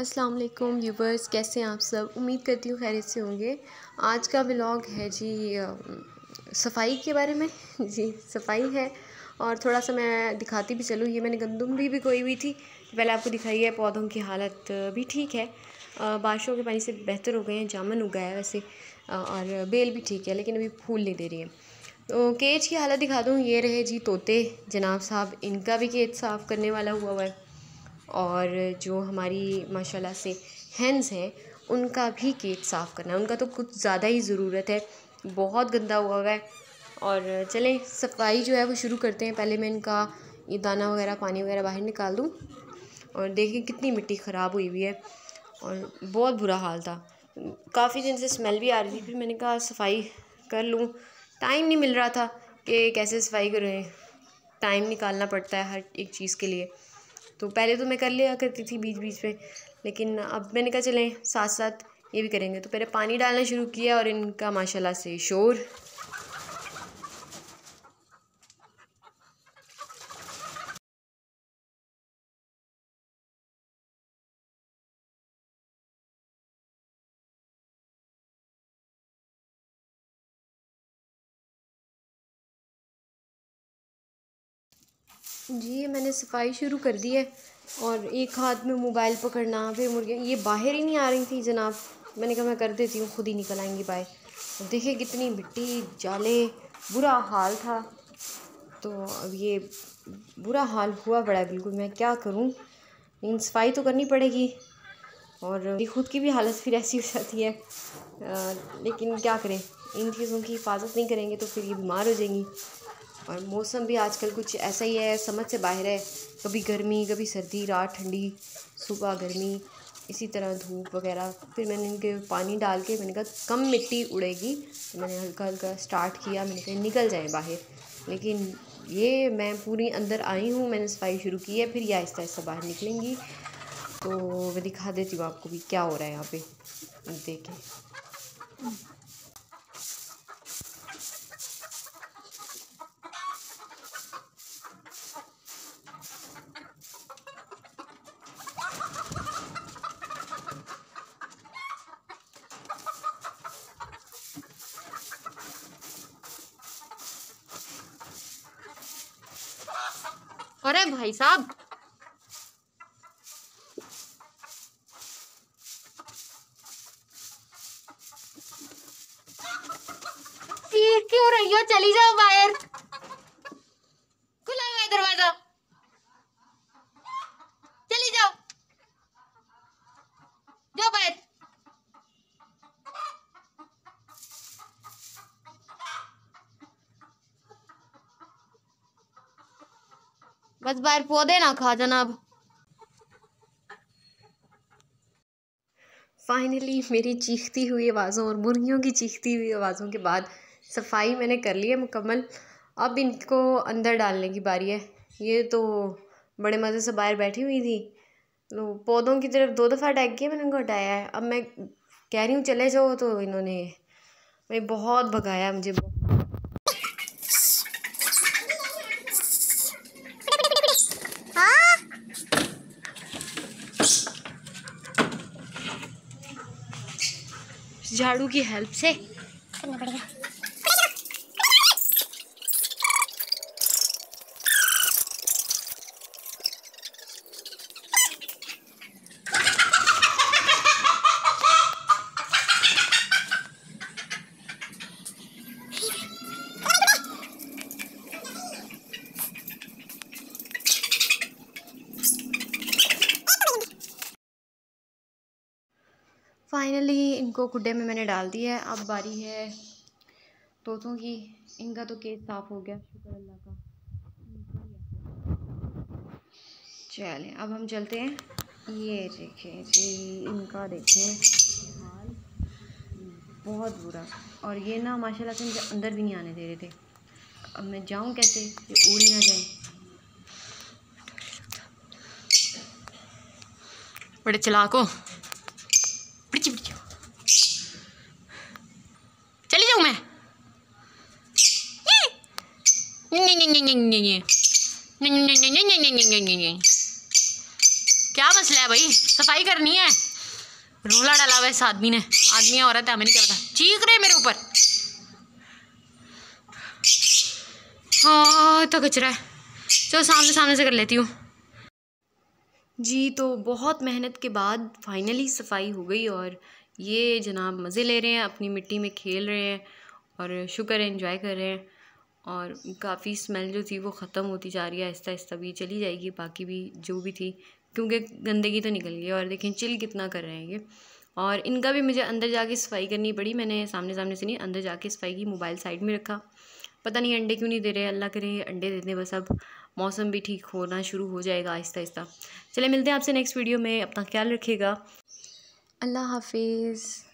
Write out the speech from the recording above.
अस्सलाम वालेकुम व्यूवर्स, कैसे हैं आप सब? उम्मीद करती हूँ खैरियत से होंगे। आज का व्लॉग है जी सफ़ाई के बारे में। जी, सफ़ाई है। और थोड़ा सा मैं दिखाती भी चलूँ। ये मैंने गंदम भी कोई हुई थी। पहले आपको दिखाई है, पौधों की हालत भी ठीक है। बारिशों के पानी से बेहतर हो गए हैं, जामन उगा है वैसे और बेल भी ठीक है, लेकिन अभी फूल नहीं दे रही है। तो केज की हालत दिखा दूँ। ये रहे जी तोते, जनाब साहब। इनका भी केज साफ़ करने वाला हुआ हुआ है। और जो हमारी, माशाल्लाह से हैंड्स हैं, उनका भी केज साफ़ करना है। उनका तो कुछ ज़्यादा ही ज़रूरत है। बहुत गंदा हुआ हुआ है। और चलें, सफ़ाई जो है वो शुरू करते हैं। पहले मैं इनका ये दाना वगैरह, पानी वगैरह बाहर निकाल दूँ। और देखिए कितनी मिट्टी ख़राब हुई हुई है। और बहुत बुरा हाल था। काफ़ी दिन से स्मेल भी आ रही थी। फिर मैंने कहा, सफ़ाई कर लूँ। टाइम नहीं मिल रहा था कि कैसे सफ़ाई करें। टाइम निकालना पड़ता है हर एक चीज़ के लिए। तो पहले तो मैं कर लिया करती थी बीच बीच में, लेकिन अब मैंने कहा चलें साथ साथ ये भी करेंगे। तो पहले पानी डालना शुरू किया और इनका माशाल्लाह से शोर। जी मैंने सफ़ाई शुरू कर दी है और एक हाथ में मोबाइल पकड़ना फिर मुर्गियाँ ये बाहर ही नहीं आ रही थी जनाब। मैंने कहा मैं कर देती हूँ खुद ही निकल आएँगी बाहर। देखिए कितनी मिट्टी जाले बुरा हाल था। तो अब ये बुरा हाल हुआ पड़ा है बिल्कुल। मैं क्या करूँ? लेकिन सफ़ाई तो करनी पड़ेगी और खुद की भी हालत फिर ऐसी हो जाती है। आ, लेकिन क्या करें? इन चीज़ों की हिफाजत नहीं करेंगे तो फिर ये बीमार हो जाएँगी। और मौसम भी आजकल कुछ ऐसा ही है, समझ से बाहर है। कभी गर्मी, कभी सर्दी, रात ठंडी, सुबह गर्मी, इसी तरह धूप वगैरह। फिर मैंने इनके पानी डाल के मैंने कहा, कम मिट्टी उड़ेगी। तो मैंने हल्का हल्का स्टार्ट किया, मैंने कहा, निकल जाए बाहर। लेकिन ये मैं पूरी अंदर आई हूँ, मैंने सफ़ाई शुरू की है, फिर ये आहिस्ता आहिस्ता बाहर निकलेंगी। तो मैं दिखा देती हूँ आपको भी क्या हो रहा है यहाँ पे। देखें। अरे भाई साहब। क्यों रही हो? चली जाओ बाहर। खुला हुआ दरवाज़ा। चली जाओ। जाओ बाहर। बस बाहर पौधे ना खा, जनाब। फाइनली मेरी चीखती हुई आवाज़ों और मुर्गियों की चीखती हुई आवाज़ों के बाद सफ़ाई मैंने कर ली है मुकम्मल। अब इनको अंदर डालने की बारी है। ये तो बड़े मज़े से बाहर बैठी हुई थी। तो पौधों की तरफ़ दो दफ़ा टैग किया मैंने, उनको हटाया है। अब मैं कह रही हूँ, चले जाओ। तो इन्होंने, मैं बहुत भगाया, मुझे झाड़ू की हेल्प से। करना पड़ेगा फाइनली इनको खुडे में मैंने डाल दिया है। अब बारी है तोतों की। इनका तो केस साफ़ हो गया। शुक्र अल्लाह का। चलें, अब हम चलते हैं। ये देखें जी, इनका देखें। बहुत बुरा। और ये ना, माशाल्लाह से मुझे अंदर भी नहीं आने दे रहे थे। अब मैं जाऊँ कैसे? ये उड़ ना जाए। बड़े चलाक। चली जाऊँ मैं? क्या मसला है भाई? सफ़ाई करनी है। रोला डाला हुआ इस आदमी ने। आदमी औरत है, हमें नहीं क्या पता। चीख रहे मेरे ऊपर। हाँ तो कचरा है। चलो सामने सामने से कर लेती हूँ। जी तो बहुत मेहनत के बाद फाइनली सफ़ाई हो गई और ये जनाब मज़े ले रहे हैं, अपनी मिट्टी में खेल रहे हैं और शुक्र है इन्जॉय कर रहे हैं और काफ़ी स्मेल जो थी वो ख़त्म होती जा रही है, आहिस्ता आहिस्ता भी चली जाएगी, बाकी भी जो भी थी, क्योंकि गंदगी तो निकल गई और देखें चिल कितना कर रहे हैं ये। और इनका भी मुझे अंदर जाके सफ़ाई करनी पड़ी, मैंने सामने सामने से नहीं, अंदर जाके सफ़ाई की मोबाइल साइड में रखा। पता नहीं अंडे क्यों नहीं दे रहे, अल्लाह करे, अंडे देते बस अब। मौसम भी ठीक होना शुरू हो जाएगा आहिस्ता आहिस्ता। चले मिलते हैं आपसे नेक्स्ट वीडियो में। अपना ख्याल रखिएगा। अल्लाह हाफिज़।